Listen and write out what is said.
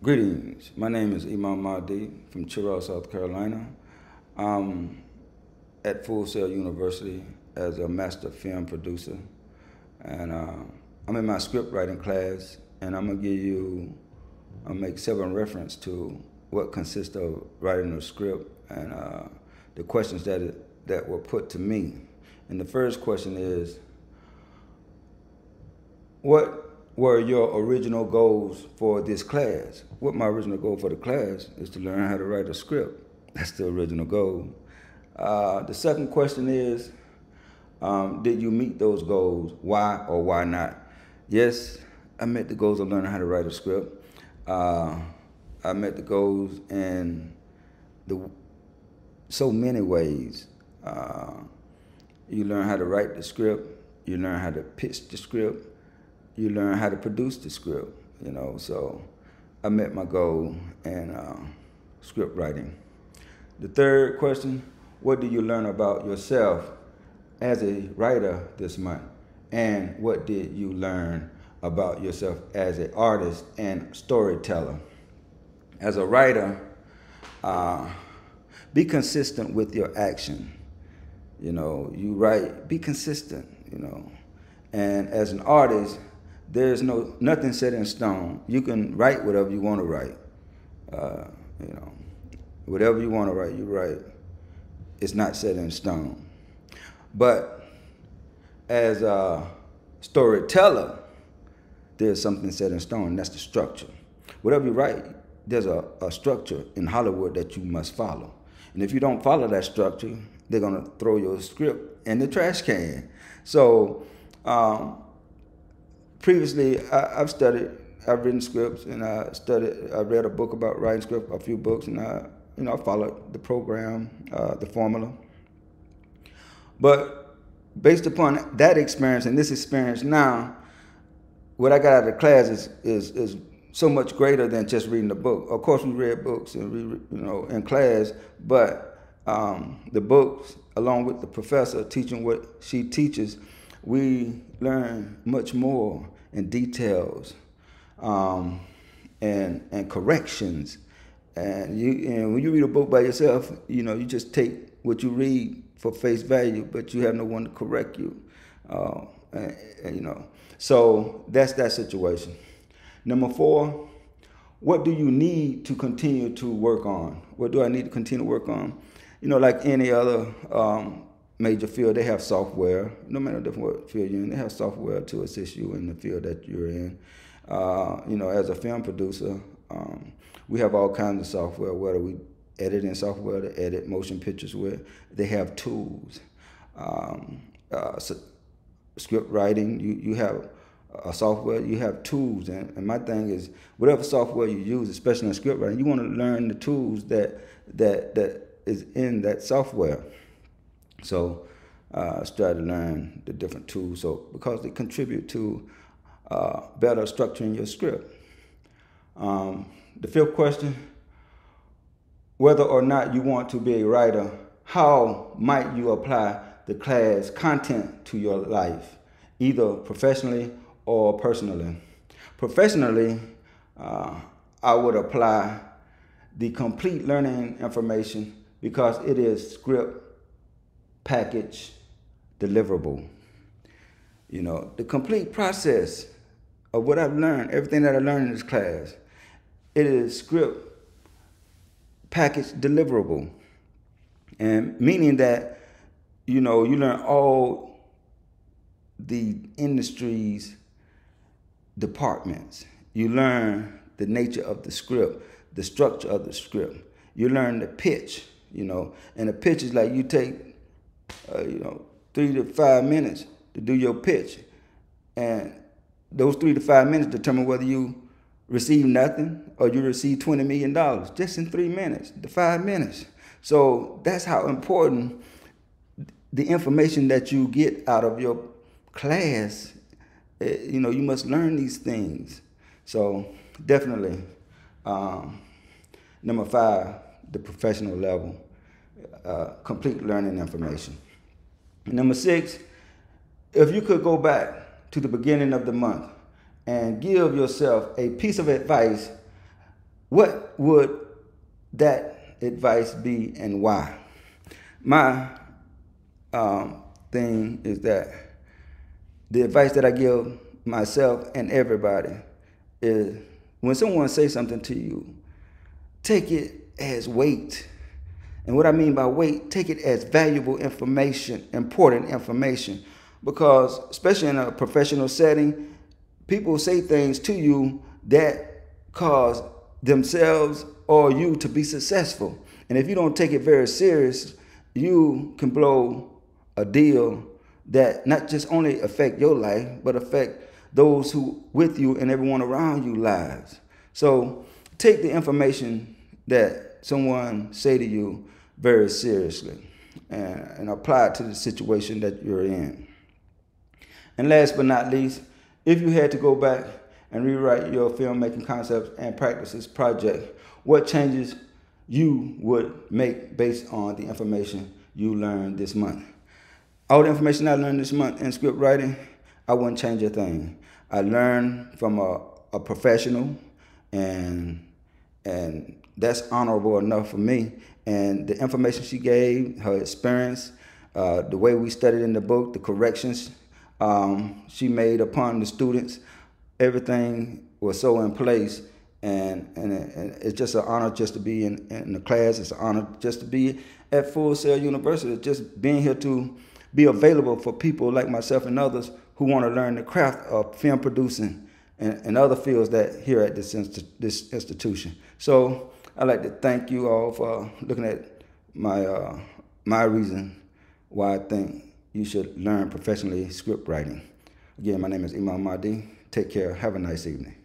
Greetings. My name is Imam Mahdi from Cheraw, South Carolina. I'm at Full Sail University as a master film producer. And uh, I'm in my script writing class, and I'm gonna give you, I'll make seven reference to what consists of writing a script and uh, the questions that, it, that were put to me. And the first question is, what were your original goals for this class? What my original goal for the class is to learn how to write a script. That's the original goal. Uh, the second question is, um, did you meet those goals? Why or why not? Yes, I met the goals of learning how to write a script. Uh, I met the goals in the so many ways. Uh, you learn how to write the script. You learn how to pitch the script you learn how to produce the script, you know. So I met my goal in uh, script writing. The third question, what do you learn about yourself as a writer this month? And what did you learn about yourself as an artist and storyteller? As a writer, uh, be consistent with your action. You know, you write, be consistent, you know. And as an artist, there's no nothing set in stone. You can write whatever you want to write. Uh, you know, whatever you want to write, you write. It's not set in stone. But as a storyteller, there's something set in stone. that's the structure. Whatever you write, there's a, a structure in Hollywood that you must follow. And if you don't follow that structure, they're gonna throw your script in the trash can. So um, previously I, have studied, I've written scripts, and I studied. I read a book about writing script, a few books, and I, you know, I followed the program, uh, the formula. But based upon that experience and this experience now, what I got out of the class is is is so much greater than just reading the book. Of course, we read books and we, you know, in class, but um, the books, along with the professor teaching what she teaches, we learn much more in details um, and and corrections. And you and when you read a book by yourself, you know you just take what you read for face value, but you have no one to correct you. Uh, and, and, you know, so that's that situation. Number four, what do you need to continue to work on? What do I need to continue to work on? You know, like any other um, major field, they have software. No matter what field you're in, they have software to assist you in the field that you're in. Uh, you know, as a film producer, um, we have all kinds of software, whether we editing software to edit motion pictures with. They have tools. Um, uh, so script writing, you, you have a software, you have tools. And, and my thing is, whatever software you use, especially in script writing, you want to learn the tools that, that, that is in that software. So uh, I started to learn the different tools. So because they contribute to uh, better structuring your script. Um, the fifth question, whether or not you want to be a writer, how might you apply the class content to your life, either professionally or personally? Professionally, uh, I would apply the complete learning information because it is script package, deliverable. You know, the complete process of what I've learned, everything that I learned in this class, it is script, package, deliverable. And meaning that, you know, you learn all the industry's departments. You learn the nature of the script, the structure of the script. You learn the pitch, you know, and the pitch is like you take uh, you know, three to five minutes to do your pitch. And those three to five minutes determine whether you receive nothing or you receive $20 million just in three minutes, the five minutes. So that's how important the information that you get out of your class, eh, you know, you must learn these things. So definitely, um, number five, the professional level uh, complete learning information. Number six, if you could go back to the beginning of the month and give yourself a piece of advice what would that advice be and why? My um, thing is that the advice that I give myself and everybody is when someone says something to you, take it as weight. And what I mean by weight, take it as valuable information, important information. Because, especially in a professional setting, people say things to you that cause themselves or you to be successful. And if you don't take it very serious, you can blow a deal that not just only affect your life, but affect those who with you and everyone around you lives. So take the information that someone say to you very seriously and, and apply it to the situation that you're in. And last but not least, if you had to go back and rewrite your filmmaking concepts and practices project, what changes you would make based on the information you learned this month? All the information I learned this month in script writing, I wouldn't change a thing. I learned from a, a professional and and that's honorable enough for me. And the information she gave, her experience, uh, the way we studied in the book, the corrections um, she made upon the students, everything was so in place. And, and, and it's just an honor just to be in, in the class. It's an honor just to be at Full Sail University, just being here to be available for people like myself and others who want to learn the craft of film producing and, and other fields that here at this, this institution. So I'd like to thank you all for looking at my, uh, my reason why I think you should learn professionally script writing. Again, my name is Imam Mahdi. Take care. Have a nice evening.